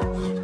Ah!